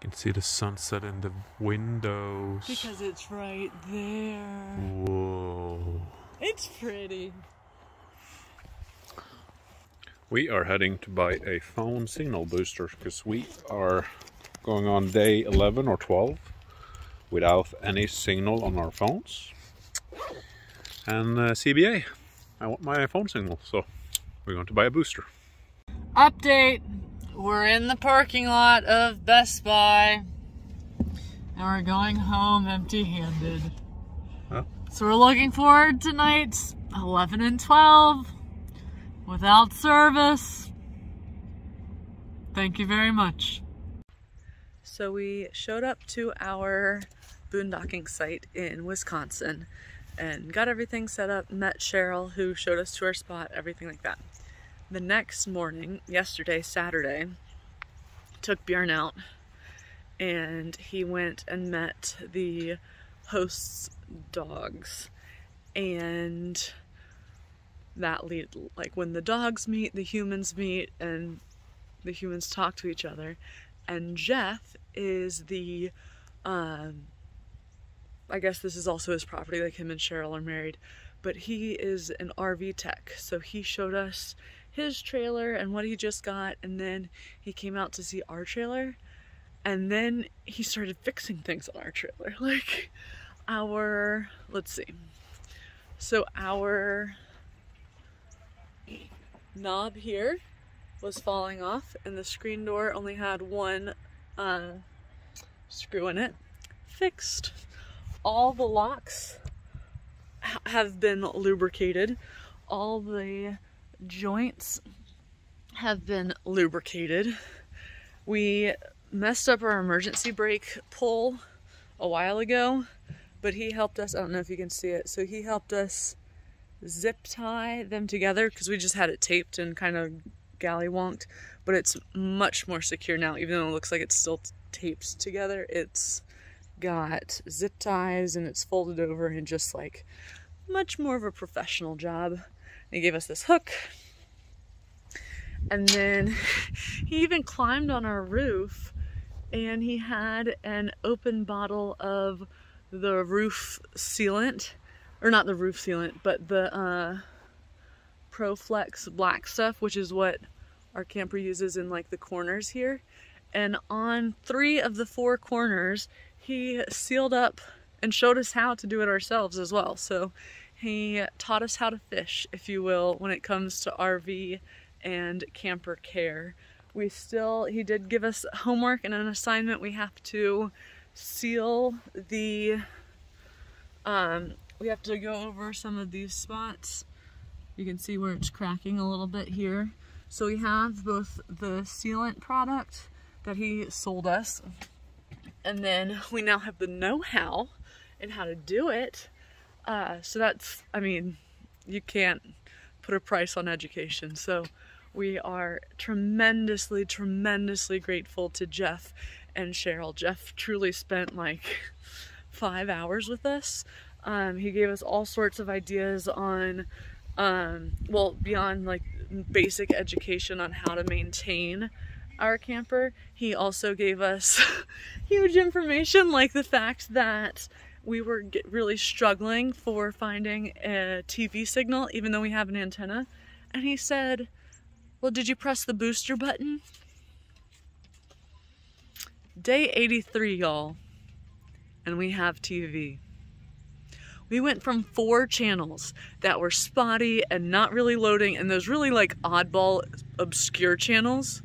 You can see the sunset in the windows. Because it's right there. Whoa. It's pretty. We are heading to buy a phone signal booster because we are going on day 11 or 12 without any signal on our phones. And uh, CBA, I want my phone signal, so we're going to buy a booster. Update. We're in the parking lot of Best Buy. And we're going home empty handed. Huh? So we're looking forward to nights 11 and 12 without service. Thank you very much. So we showed up to our boondocking site in Wisconsin and got everything set up, met Cheryl who showed us to our spot, everything like that. The next morning, yesterday, Saturday, took Bjorn out and he went and met the host's dogs. And that lead like when the dogs meet the humans meet and the humans talk to each other. And jeff is the um i guess this is also his property like him and cheryl are married but he is an rv tech. So he showed us his trailer and what he just got and then he came out to see our trailer and then he started fixing things on our trailer. Like our let's see. So our knob here was falling off and the screen door only had one uh, screw in it. Fixed. All the locks have been lubricated. All the joints have been lubricated. We messed up our emergency brake pull a while ago but he helped us i don't know if you can see it so he helped us zip tie them together because we just had it taped and kind of gallywonked but it's much more secure now. Even though it looks like it's still taped together it's got zip ties and it's folded over and just like much more of a professional job he gave us this hook. And then he even climbed on our roof and he had an open bottle of the roof sealant or not the roof sealant but the uh proflex black stuff which is what our camper uses in like the corners here. And on three of the four corners he sealed up and showed us how to do it ourselves as well. So he taught us how to fish if you will when it comes to rv and camper care. We still he did give us homework and an assignment. We have to seal the um we have to go over some of these spots. You can see where it's cracking a little bit here. So we have both the sealant product that he sold us and then we now have the know-how and how to do it uh, so that's i mean you can't put a price on education. So we are tremendously tremendously grateful to jeff and cheryl. Jeff truly spent like five hours with us. Um, he gave us all sorts of ideas on um, well beyond like basic education on how to maintain our camper. He also gave us huge information like the fact that we were really struggling for finding a TV signal even though we have an antenna. And he said well did you press the booster button? Day 83 y'all and we have TV we went from four channels that were spotty and not really loading and those really like oddball obscure channels.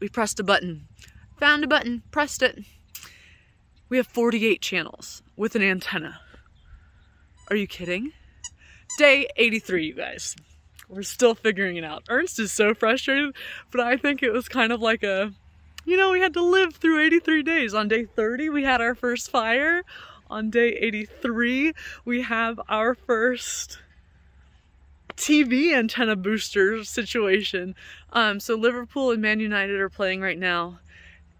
We pressed a button found a button pressed it we have 48 channels with an antenna. Are you kidding? Day 83 you guys. We're still figuring it out. Ernst is so frustrated but i think it was kind of like a you know we had to live through 83 days. On day 30 we had our first fire. On day 83 we have our first TV antenna booster situation. Um, so Liverpool and Man United are playing right now,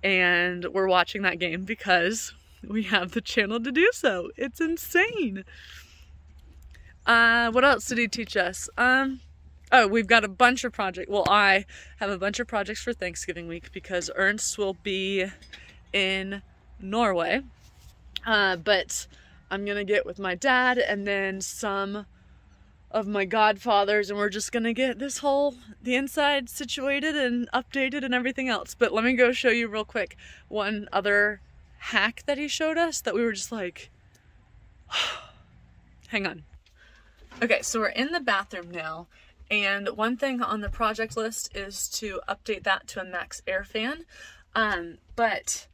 and we're watching that game because we have the channel to do so. It's insane. Uh, what else did he teach us? Um, Oh, we've got a bunch of projects. Well, I have a bunch of projects for Thanksgiving week because Ernst will be in Norway. Uh, but I'm gonna get with my dad and then some of my godfathers and we're just gonna get this whole the inside situated and updated and everything else. But let me go show you real quick one other hack that he showed us that we were just like hang on. Okay so we're in the bathroom now and one thing on the project list is to update that to a max air fan. Um, but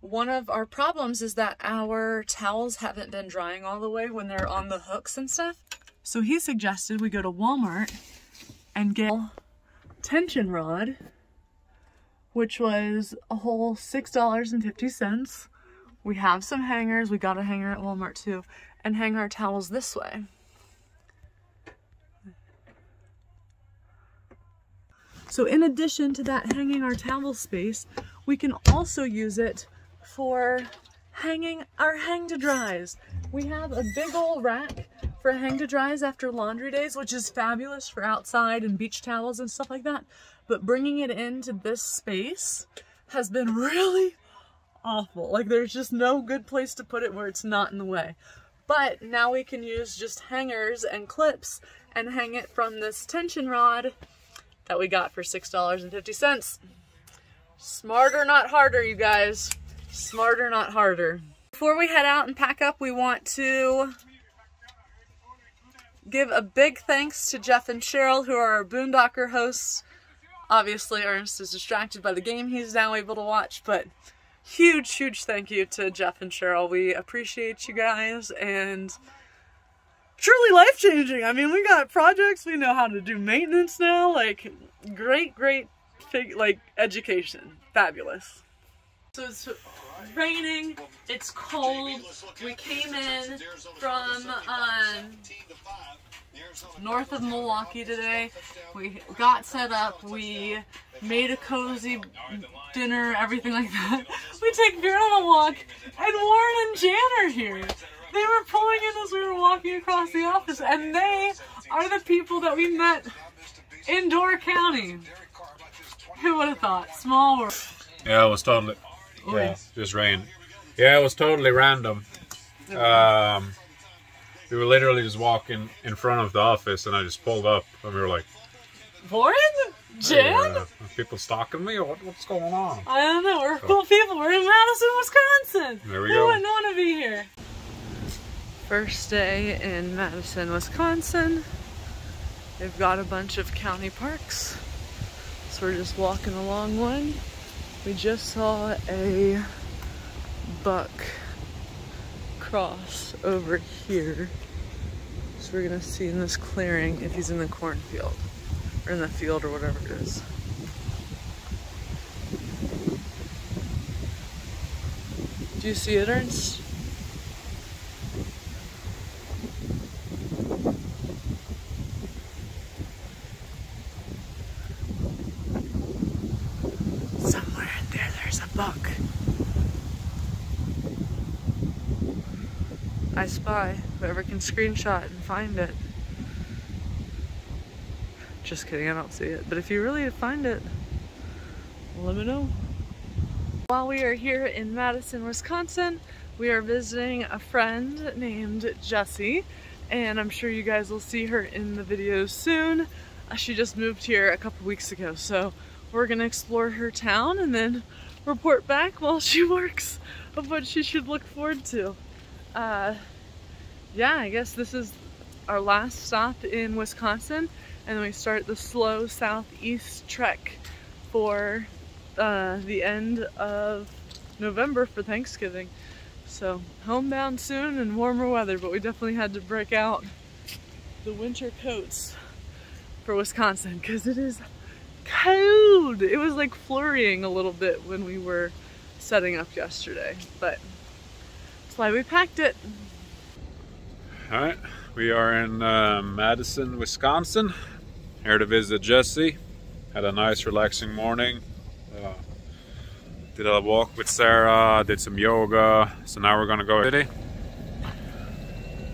one of our problems is that our towels haven't been drying all the way when they're on the hooks and stuff so he suggested we go to Walmart and get tension rod, which was a whole $6.50. We have some hangers. We got a hanger at Walmart too. And hang our towels this way. So in addition to that hanging our towel space, we can also use it for hanging our hang to dries. We have a big old rack for hang to dries after laundry days, which is fabulous for outside and beach towels and stuff like that. But bringing it into this space has been really awful. Like there's just no good place to put it where it's not in the way. But now we can use just hangers and clips and hang it from this tension rod that we got for $6.50. Smarter, not harder, you guys. Smarter, not harder. Before we head out and pack up, we want to give a big thanks to Jeff and Cheryl, who are our Boondocker hosts. Obviously, Ernst is distracted by the game he's now able to watch, but huge, huge thank you to Jeff and Cheryl. We appreciate you guys and truly life changing. I mean, we got projects, we know how to do maintenance now. Like, great, great, like, education. Fabulous. So it's raining, it's cold. We came in from um, north of Milwaukee today. We got set up, we made a cozy dinner, everything like that. We take Vera on a walk, and Warren and Jan are here. They were pulling in as we were walking across the office, and they are the people that we met in Door County. Who would have thought? Small world. Yeah, I was totally. Yeah, just rain. Yeah, it was totally random. Um, we were literally just walking in front of the office, and I just pulled up, and we were like, Warren? Jen? uh, people stalking me, or what, what's going on? I don't know. We're cool people. We're in Madison, Wisconsin. There we Who go. wouldn't want to be here? First day in Madison, Wisconsin. They've got a bunch of county parks. So we're just walking along one. We just saw a buck cross over here. So we're gonna see in this clearing if he's in the cornfield or in the field or whatever it is. Do you see it, Ernst? Somewhere in buck. I spy. Whoever can screenshot and find it. Just kidding, I don't see it. But if you really find it, let me know. While we are here in Madison, Wisconsin, we are visiting a friend named Jessie, and I'm sure you guys will see her in the videos soon. Uh, She just moved here a couple weeks ago, so we're gonna explore her town and then report back while she works of what she should look forward to. Uh, yeah, I guess this is our last stop in Wisconsin, and then we start the slow southeast trek for uh, the end of November for Thanksgiving. So homebound soon and warmer weather, but we definitely had to break out the winter coats for Wisconsin because it is cold. It was like flurrying a little bit when we were setting up yesterday, but that's why we packed it. All right, we are in uh, Madison, Wisconsin. Here to visit Jesse. Had a nice, relaxing morning. Uh, did a walk with Sarah. Did some yoga. So now we're gonna go city.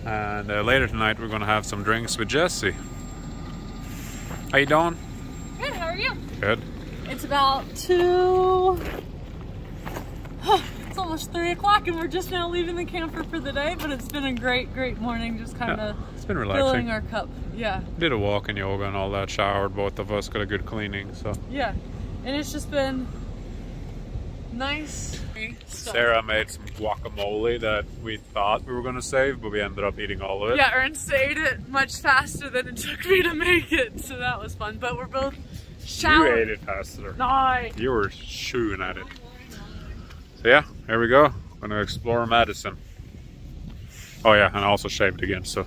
And uh, later tonight we're gonna have some drinks with Jesse. How you doing? Good, are you? Good. It's about two. it's almost three o'clock, and we're just now leaving the camper for the day. But it's been a great, great morning. Just kind of Yeah, it's been relaxing. filling our cup. Yeah, Did a walk and yoga and all that. Showered, both of us. Got a good cleaning. So yeah, and it's just been nice. Sarah made some guacamole that we thought we were gonna save, but we ended up eating all of it. Yeah, Ernst ate it much faster than it took me to make it, so that was fun. But we're both You ate it faster. No. You were chewing at it. So yeah, here we go. Gonna explore Madison. Oh yeah, and I also shaved again, so.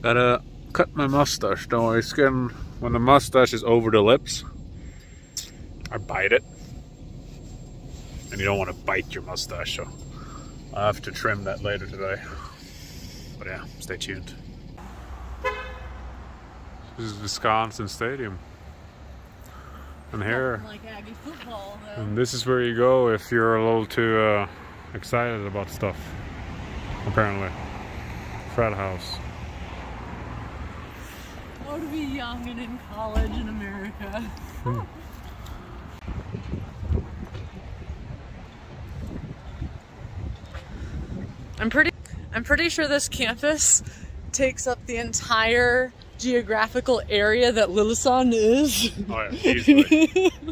Gotta cut my mustache, don't worry. Getting, when the mustache is over the lips, I bite it. And you don't want to bite your mustache, so I'll have to trim that later today. But yeah, stay tuned. This is Wisconsin Stadium. And here, Like Aggie football, and this is where you go if you're a little too uh, excited about stuff. Apparently. Frat house. Oh, to be young and in college in America. I'm pretty I'm pretty sure this campus takes up the entire geographical area that Lillesand is. Oh yeah, easily.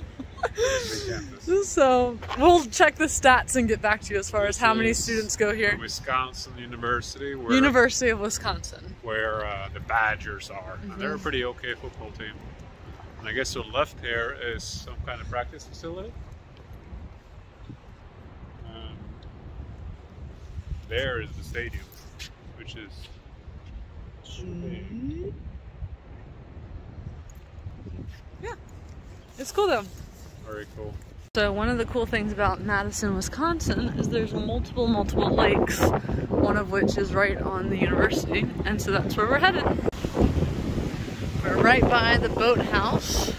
Big campus. so we'll check the stats and get back to you as far as how many students go here. Wisconsin University, where, University of Wisconsin. where uh, the Badgers are. And they're a Mm-hmm. pretty okay football team. And I guess to the left here is some kind of practice facility. Um, there is the stadium, which is super big. Yeah, it's cool though. Very cool. So one of the cool things about Madison, Wisconsin is there's multiple, multiple lakes, one of which is right on the university, and so that's where we're headed. We're right by the boathouse.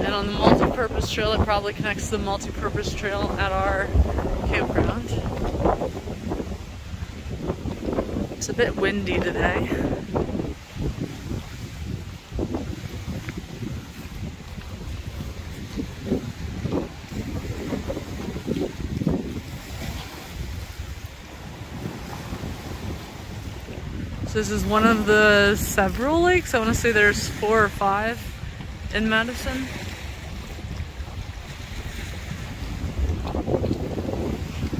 And on the multi-purpose trail, it probably connects to the multi-purpose trail at our campground. It's a bit windy today. So this is one of the several lakes. I want to say there's four or five in Madison.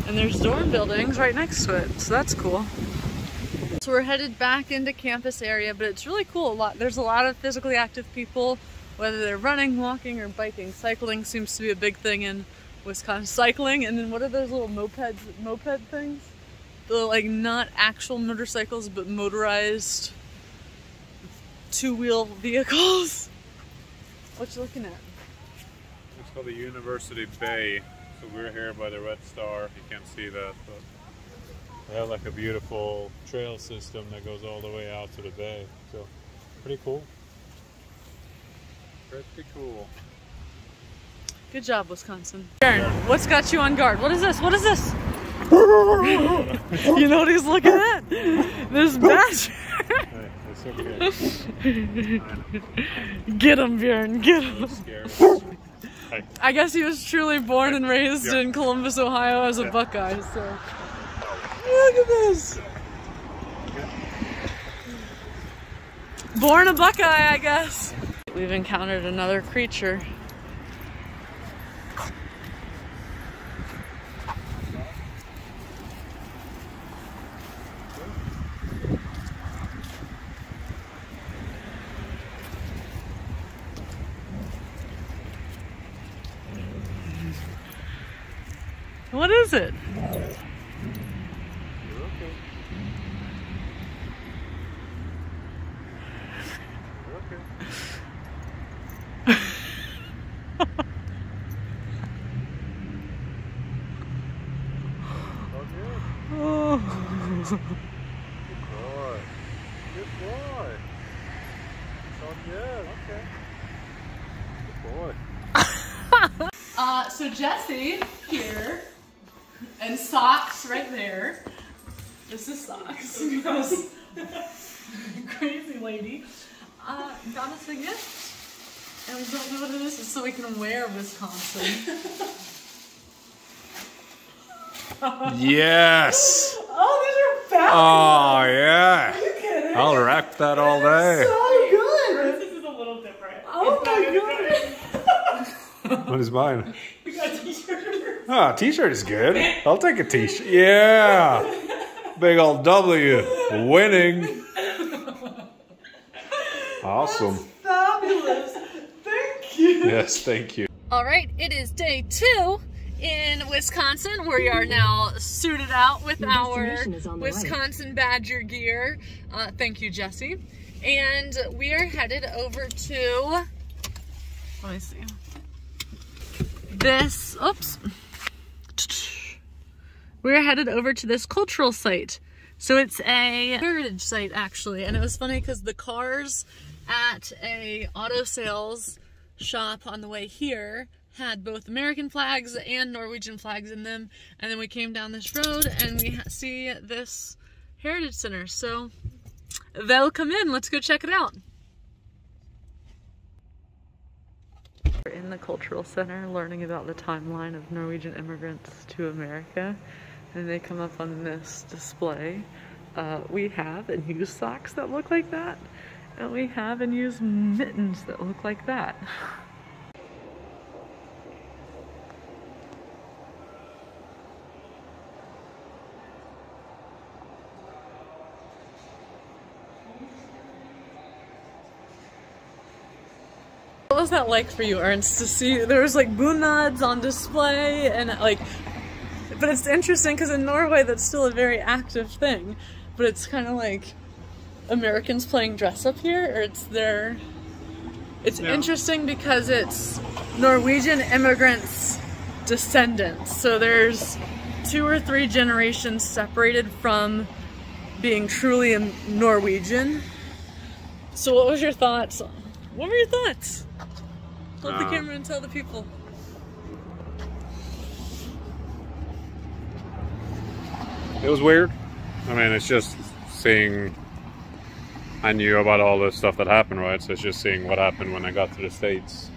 And there's dorm buildings right next to it, so that's cool. So we're headed back into campus area, but it's really cool. A lot there's a lot of physically active people, whether they're running, walking, or biking. Cycling seems to be a big thing in Wisconsin. Cycling, and then what are those little mopeds, moped things? The like not actual motorcycles, but motorized two-wheel vehicles. What you looking at? It's called the University Bay. So we're here by the Red Star. You can't see that, but they have like a beautiful trail system that goes all the way out to the bay. So pretty cool. Pretty cool. Good job, Wisconsin. Aaron, what's got you on guard? What is this? What is this? you know what he's looking at? This badger. Get him, Bjorn. Get him. I guess he was truly born and raised Yeah. in Columbus, Ohio as a Yeah. Buckeye, so. Look at this. Born a Buckeye, I guess. We've encountered another creature. What is it? you're okay. You're okay. All good. Oh. Good boy. Good boy. It's all good. Okay. Good boy. Uh, so Jesse socks right there. This is socks. crazy lady uh, got us a gift. And we don't know what it is, it's so we can wear Wisconsin. Yes. oh, these are fabulous! Oh yeah. you kidding? I'll wrap that all day. so good! This is a little different. Oh It's my not god! What is mine? fit. We got t-shirts. Ah, t-shirt is good. I'll take a t-shirt. Yeah. Big old W. Winning. Awesome. Fabulous! Thank you! Yes, thank you. All right, it is day two in Wisconsin. We are now suited out with our destination is right. Wisconsin Badger gear. Uh, thank you, Jesse. And we are headed over to, let me see, this, oops. We're headed over to this cultural site. So it's a heritage site actually. And it was funny because the cars at a auto sales shop on the way here had both American flags and Norwegian flags in them. And then we came down this road and we see this heritage center. So welcome in. Let's go check it out. We're in the cultural center learning about the timeline of Norwegian immigrants to America. And they come up on this display. Uh, we have and use socks that look like that. And we have and use mittens that look like that. What was that like for you, Ernst, to see there was like bunads on display and like but it's interesting because in Norway that's still a very active thing. But it's kind of like Americans playing dress up here, or it's their. It's Yeah. interesting because it's Norwegian immigrants' descendants. So there's two or three generations separated from being truly a Norwegian. So what was your thoughts? What were your thoughts? Hold the Uh, camera and tell the people. It was weird. I mean, it's just seeing. I knew about all the stuff that happened, right? So it's just seeing what happened when I got to the States.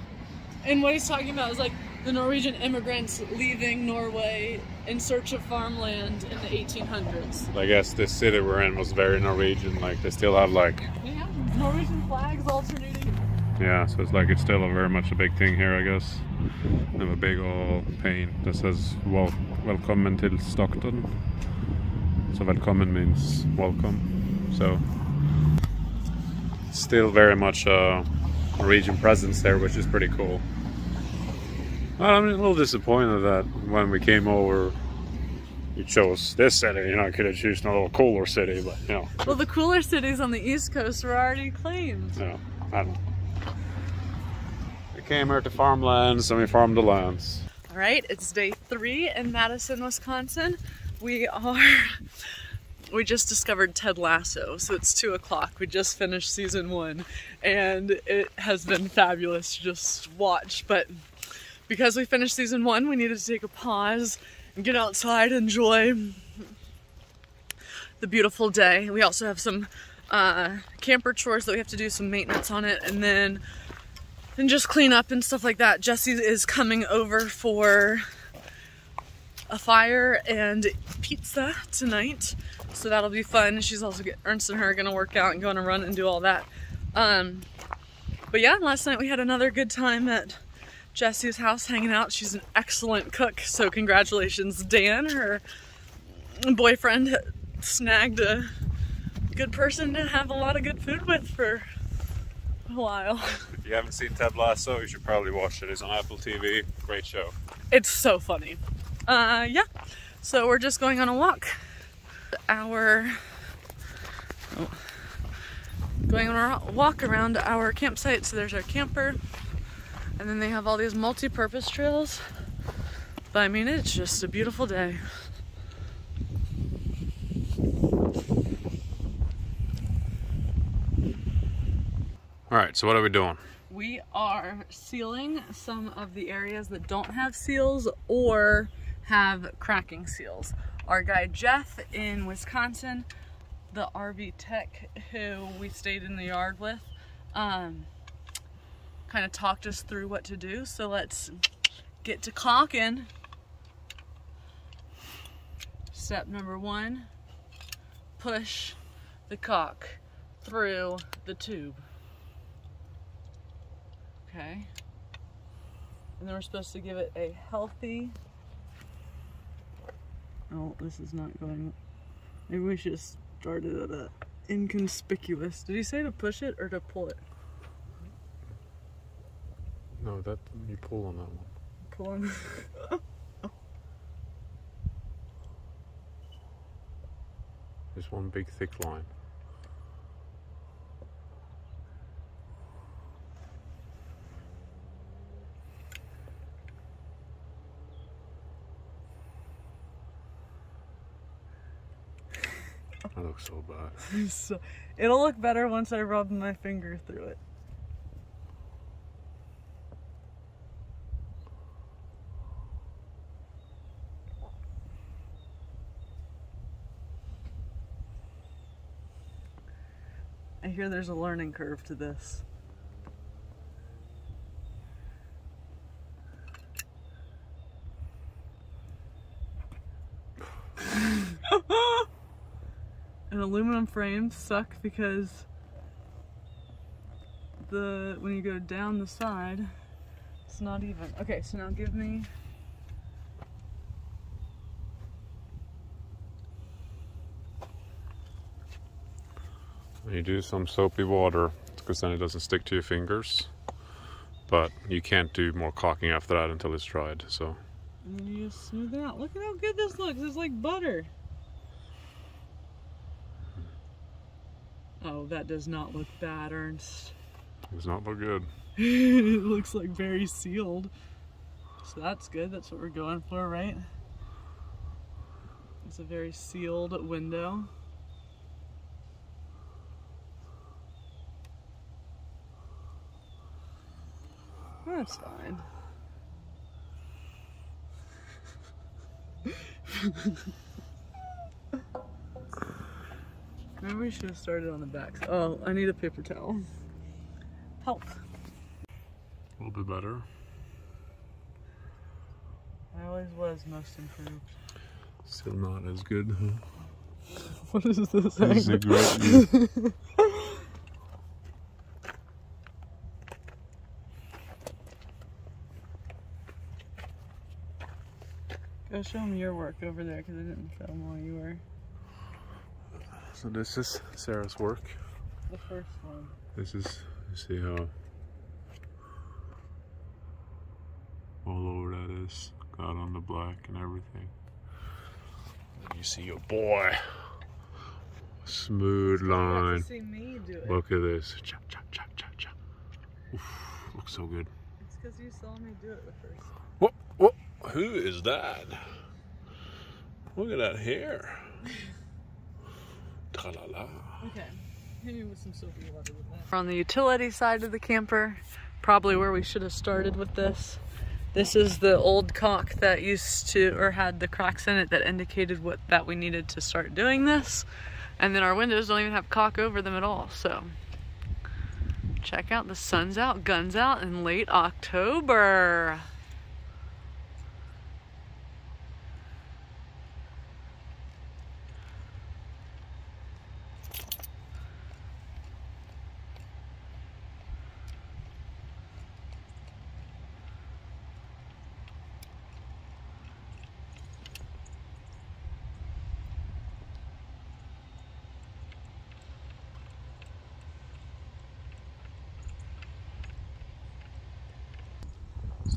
And what he's talking about is like the Norwegian immigrants leaving Norway in search of farmland in the 1800s. I guess this city we're in was very Norwegian. Like, they still have, like, have Norwegian flags alternating. yeah, so it's like it's still a very much a big thing here, I guess. They have a big old paint that says, Welcome till Stoughton. So, welcome means welcome. So, still very much a Norwegian presence there, which is pretty cool. Well, I'm a little disappointed that when we came over, you chose this city. You know, I could have chosen a little cooler city, but you know, Well, the cooler cities on the East Coast were already claimed. know, I don't. know. We came here to farmlands and we farmed the lands. All right, it's day three in Madison, Wisconsin. We are. We just discovered Ted Lasso, so it's two o'clock. We just finished season one, and it has been fabulous to just watch. But because we finished season one, we needed to take a pause and get outside, enjoy the beautiful day. We also have some uh, camper chores that we have to do some maintenance on it, and then and just clean up and stuff like that. Jesse is coming over for a fire and pizza tonight, so that'll be fun. She's also get, Ernst and her are gonna work out and go on a run and do all that. Um, but yeah, last night we had another good time at Jessie's house hanging out. She's an excellent cook, so congratulations, Dan. Her boyfriend snagged a good person to have a lot of good food with for a while. If you haven't seen Ted Lasso, you should probably watch it. It's on Apple TV. Great show. It's so funny. Uh, yeah. So we're just going on a walk. Our oh, going on a walk around our campsite. So there's our camper, and then they have all these multi-purpose trails. But I mean, it's just a beautiful day. All right, so what are we doing? We are sealing some of the areas that don't have seals or have cracking seals. Our guy Jeff in Wisconsin the RV tech who we stayed in the yard with um, kind of talked us through what to do. So let's get to caulking. Step number one, push the caulk through the tube. Okay. And then we're supposed to give it a healthy. Oh, this is not going. Maybe we should start it at a inconspicuous. Did he say to push it or to pull it? No, that you pull on that one. Pull on. Just one big thick line. That looks so bad. so, it'll look better once I rub my finger through it. I hear there's a learning curve to this. Aluminum frames suck because the when you go down the side it's not even okay so now give me You do some soapy water because then it doesn't stick to your fingers. But you can't do more caulking after that until it's dried. So and then you just smooth it out look at how good this looks it's like butter oh that does not look bad Ernst it does not look good. it looks like very sealed. So that's good. That's what we're going for, right? It's a very sealed window. That's fine. Maybe we should have started on the back. Oh, I need a paper towel. Help. A little bit better. I always was most improved. Still not as good, huh? What is this? This is a great view. Go show them your work over there because I didn't film while you were So this is Sarah's work. the first one. This is you see how all over that is. Got on the black and everything. You see your boy. Smooth line. to see me do it. Look at this. Chop, chop, chop, chop, chop. Oof, looks so good. It's because you saw me do it the first. What? What? Who is that? Look at that hair. Ta-la-la. Okay. Maybe with some soapy water with that. We're on the utility side of the camper, probably where we should have started with this. This is the old caulk that used to, or had the cracks in it that indicated what that we needed to start doing this. And then our windows don't even have caulk over them at all, so. Check out the sun's out, guns out in late October.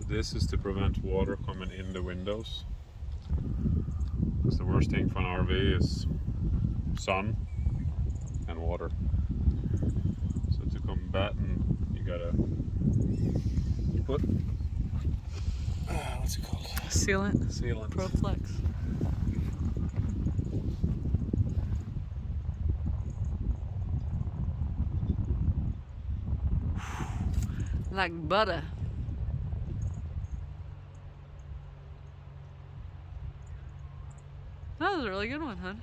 This is to prevent water coming in the windows. Because the worst thing for an RV is sun and water. So to combat and you gotta put ah, what's it called? Sealant, Sealant. Proflex. Like butter. really good one, hun.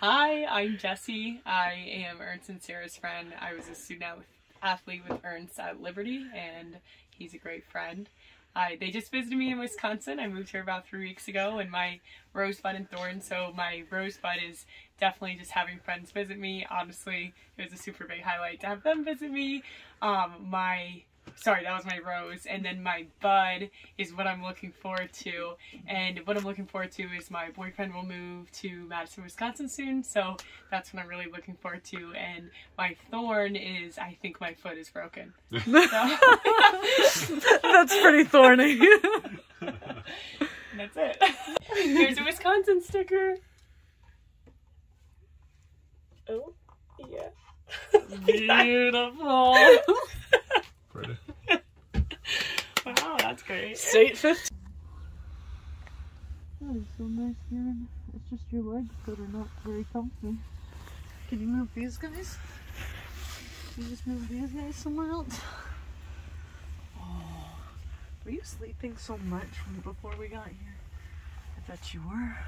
Hi, I'm Jesse. I am Ernst and Sarah's friend. I was a student athlete with Ernst at Liberty, and he's a great friend. I, they just visited me in Wisconsin. I moved here about three weeks ago, and my rosebud and thorn. So my rosebud is definitely just having friends visit me. Honestly, it was a super big highlight to have them visit me. Um, my sorry, that was my rose. And then my bud is what I'm looking forward to. And what I'm looking forward to is my boyfriend will move to Madison, Wisconsin soon. So that's what I'm really looking forward to. And my thorn is I think my foot is broken. So, That's pretty thorny. that's it. Here's a Wisconsin sticker. Oh, yeah. Beautiful. Pretty. Wow, that's great. State 15. That is so nice, Karen. It's just your legs that are not very comfy. Can you move these guys? Can you just move these guys somewhere else? Oh, were you sleeping so much from before we got here? I bet you were.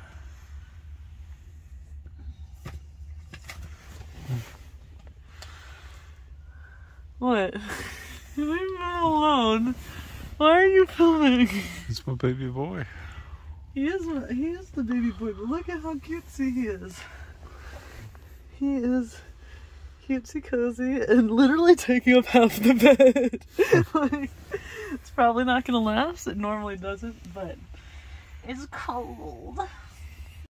What? Leave me alone. Why are you filming? It's my baby boy. He is he is the baby boy, but look at how cutesy he is. He is cutesy cozy and literally taking up half the bed. like, it's probably not gonna last. It normally doesn't, but it's cold.